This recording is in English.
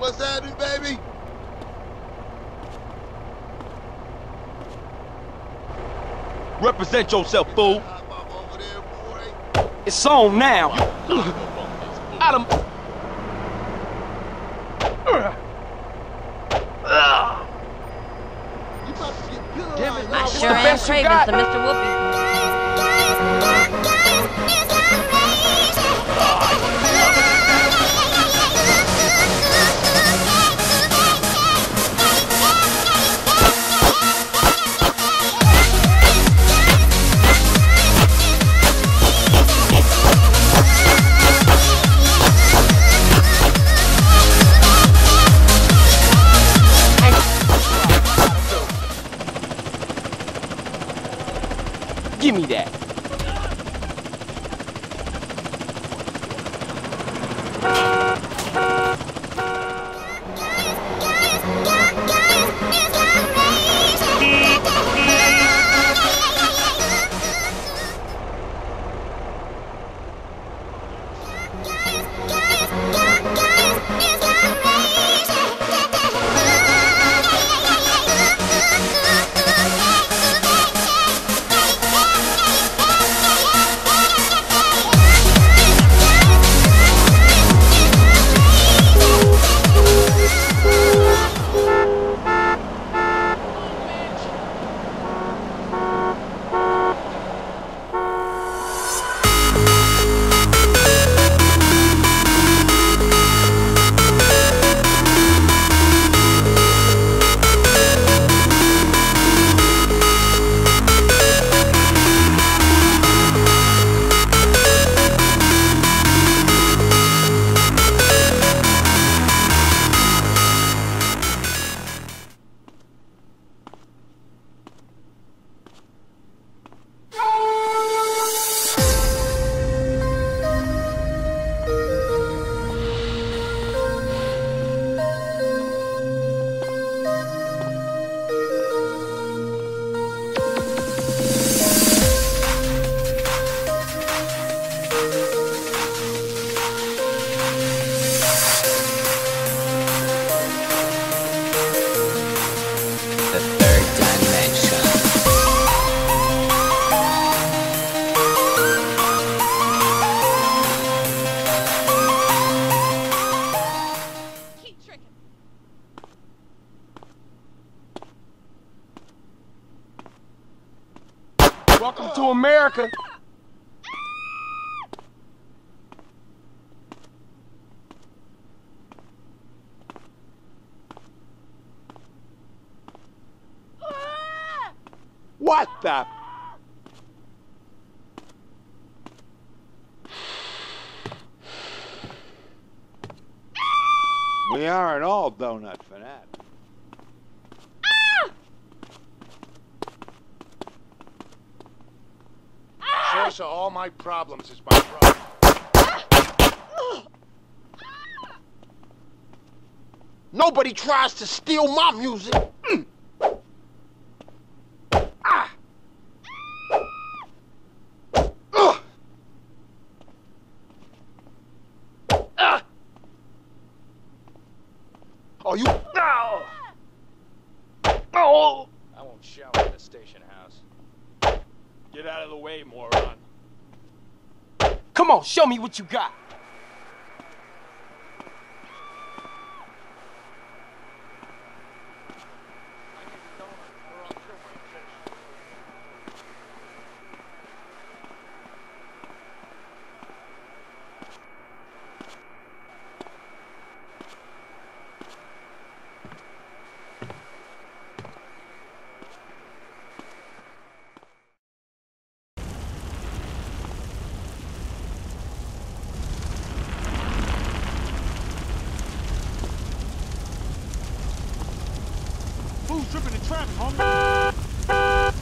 What's happening, baby? Represent yourself, fool. Hop up over there, boy. It's on now. Adam. You about to get pillow Damn it, I sure am craving some Mr. Whoopee. Give me Welcome to America. What the? We aren't all donut fanatics. Source of all my problems is my brother. Nobody tries to steal my music. Mm. Ah. Ugh. Ah. Oh, you. Ow. Oh. I won't shower at the station house. Out of the way, moron. Come on, show me what you got. tripping in traffic, homie.